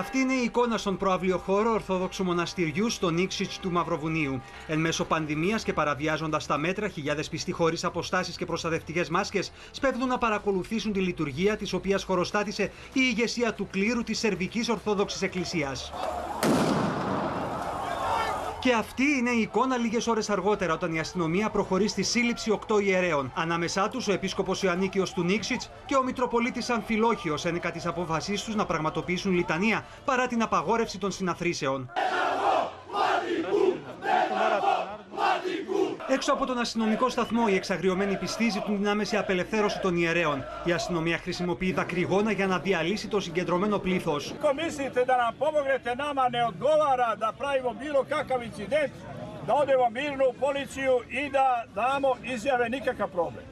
Αυτή είναι η εικόνα στον προαύλιο χώρο Ορθόδοξου Μοναστηριού στο Νίξιτ του Μαυροβουνίου. Εν μέσω πανδημίας και παραβιάζοντας τα μέτρα, χιλιάδες πιστοί χωρίς αποστάσεις και προστατευτικές μάσκες σπέβδουν να παρακολουθήσουν τη λειτουργία της οποίας χωροστάτησε η ηγεσία του κλήρου της Σερβικής Ορθόδοξης Εκκλησίας. Και αυτή είναι η εικόνα λίγες ώρες αργότερα, όταν η αστυνομία προχωρεί στη σύλληψη οκτώ ιερέων. Ανάμεσά τους ο επίσκοπος Ιωαννίκιος του Νίξιτς και ο Μητροπολίτης Αμφιλόχιος, ένεκα τη απόφασή τους να πραγματοποιήσουν λιτανία παρά την απαγόρευση των συναθρήσεων. Έξω από τον αστυνομικό σταθμό, οι εξαγριωμένοι πιστοί ζητούν την άμεση απελευθέρωση των ιερέων. Η αστυνομία χρησιμοποιεί δακρυγόνα για να διαλύσει το συγκεντρωμένο πλήθος. Mislite da nam pomognete, nama ne odgovara da pravimo bilo kakav incident, da odemo mirno u policiju i da damo izjave nikakav problem.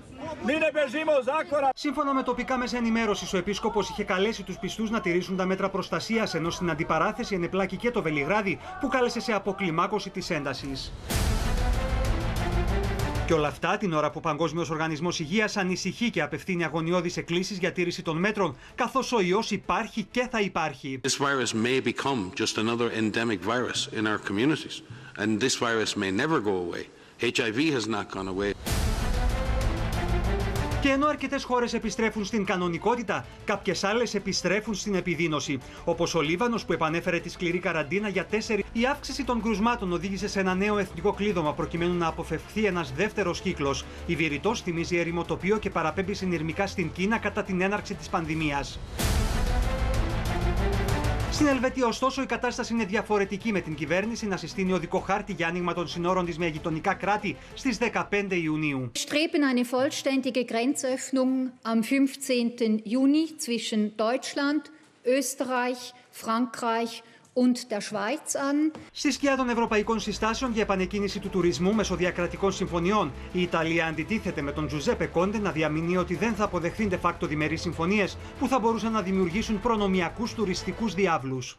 Mi ne bežimo od zakona. Σύμφωνα με τοπικά μέσα ενημέρωσης, ο επίσκοπος είχε καλέσει τους πιστούς να τηρήσουν τα μέτρα προστασίας, ενώ στην αντιπαράθεση ενεπλάκη και το Βελιγράδι, που κάλεσε σε αποκλιμάκωση της έντασης. Και όλα αυτά την ώρα που ο Παγκόσμιος Οργανισμός Υγείας ανησυχεί και απευθύνει αγωνιώδεις εκκλήσεις για τήρηση των μέτρων, καθώς ο ιός υπάρχει και θα υπάρχει. This virus may become just another endemic virus in our communities, and this virus may never go away. HIV has not gone away. Και ενώ αρκετές χώρες επιστρέφουν στην κανονικότητα, κάποιες άλλες επιστρέφουν στην επιδείνωση. Όπως ο Λίβανος που επανέφερε τη σκληρή καραντίνα για τέσσερι. Η αύξηση των κρουσμάτων οδήγησε σε ένα νέο εθνικό κλείδωμα προκειμένου να αποφευχθεί ένας δεύτερος κύκλος. Η Βηρητό θυμίζει ερημοτοπίο και παραπέμπει συνειρμικά στην Κίνα κατά την έναρξη της πανδημίας. Στην Ελβετία, ωστόσο, η κατάσταση είναι διαφορετική με την κυβέρνηση να συστήνει οδικό χάρτη για άνοιγμα των συνόρων της με γειτονικά κράτη στις 15 Ιουνίου. streben eine vollständige Grenzöffnung am 15. Juni zwischen Deutschland, Österreich, Frankreich und der Schweiz an. Στη σκιά των ευρωπαϊκών συστάσεων για επανεκκίνηση του τουρισμού μέσω διακρατικών συμφωνιών, η Ιταλία αντιτίθεται με τον Τζουζέπε Κόντε να διαμηνύει ότι δεν θα αποδεχθεί de facto διμερείς συμφωνίες που θα μπορούσαν να δημιουργήσουν προνομιακούς τουριστικούς διάβλους.